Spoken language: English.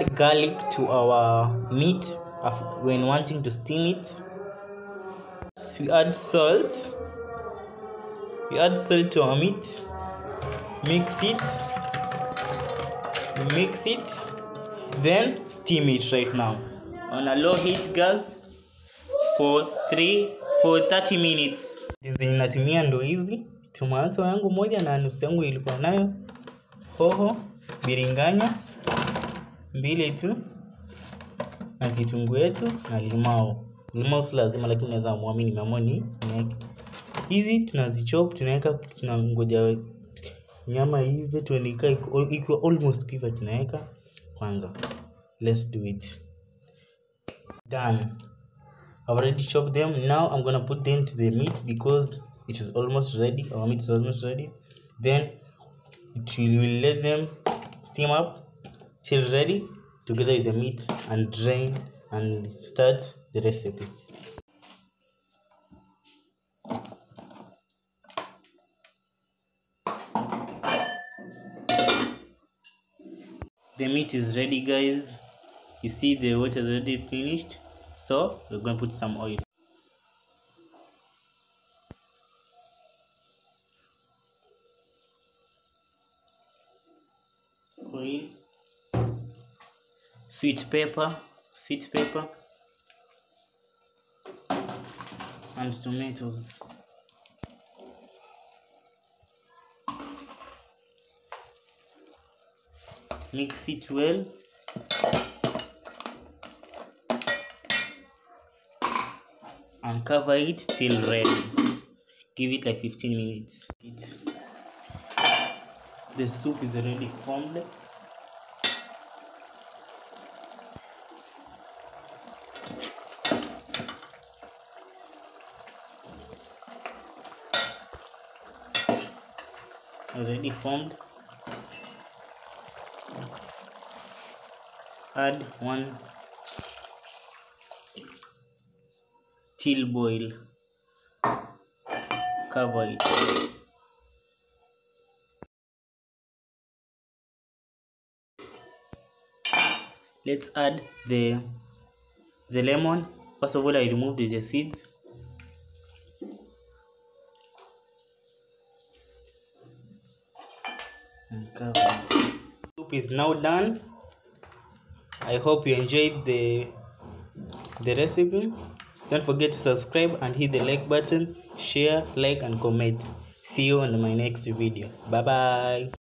garlic to our meat when wanting to steam it. We add salt. We add salt to our meat. Mix it. Mix it. Then steam it right now. On a low heat gas for 3 for 30 minutes. Zenye natumia ndo hizi tomato yangu moja na nusu yangu ilikuwa nayo. Hoho biringanya mbili tu na kitunguu yetu na limao limao si lazima lakini naweza amua mimi nimeamua ni niweke hizi tunazichop tunaweka tunangoja nyama hivi tuenika ikiwa almost kiva tunaweka kwanza. Let's do it. Done. I've already chopped them. Now I'm gonna put them to the meat because it is almost ready. Our meat is almost ready. Then it will, will let them steam up till ready together with the meat and drain and start the recipe. The meat is ready guys. You see the water is already finished so we're going to put some oil. Oil sweet pepper sweet pepper and tomatoes. Mix it well. And cover it till ready. Give it like 15 minutes. It's the soup is already formed already formed. Add one till boil. Cover it. Let's add the the lemon. First of all i removed the seeds and cover it soup is now done. I hope you enjoyed the the recipe. Don't forget to subscribe and hit the like button. Share like and comment. See you on my next video. Bye bye